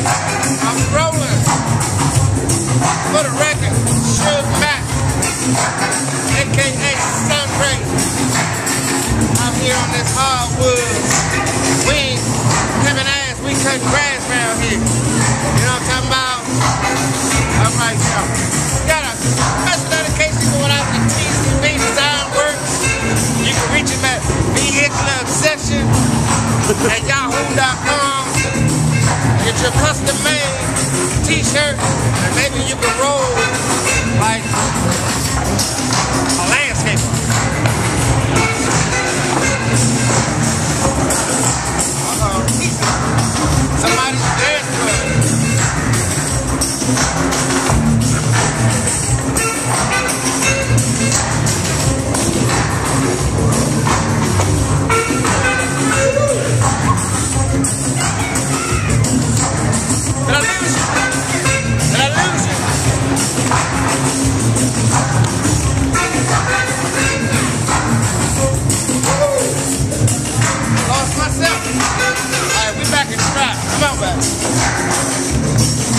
I'm rolling. For the record, aka. I'm here on this hardwood. We ain't ass, we cutting grass around here. You know what I'm talking about? Got going out to Design Works. You can reach him at Obsession at yahoo.com. Get your custom made t-shirt. And maybe you can roll back.